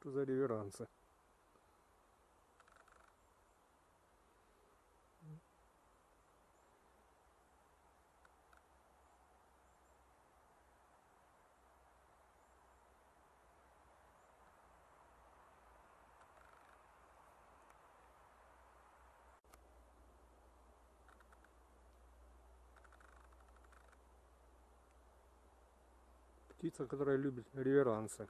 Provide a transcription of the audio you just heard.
Что за реверансы? Птица, которая любит реверансы.